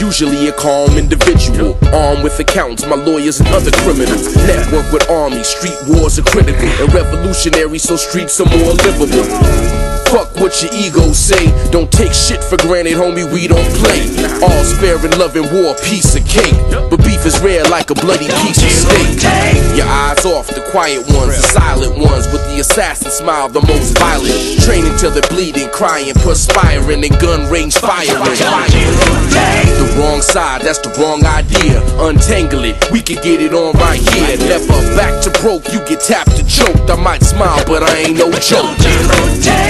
usually a calm individual. Armed with accounts, my lawyers and other criminals. Network with armies, street wars are critical and revolutionary, so streets are more livable. Fuck what your ego say. Don't take shit for granted, homie. We don't play. All spare and loving war, piece of cake. But beef is rare like a bloody piece of steak. Your eyes off, the quiet ones, the silent ones, with the assassin smile, the most violent. Training till they're bleeding, crying, perspiring, and gun range firing. Wrong side, that's the wrong idea. Untangle it, we can get it on right here. Left Never back to broke, you get tapped and choked. I might smile, but I ain't no joke.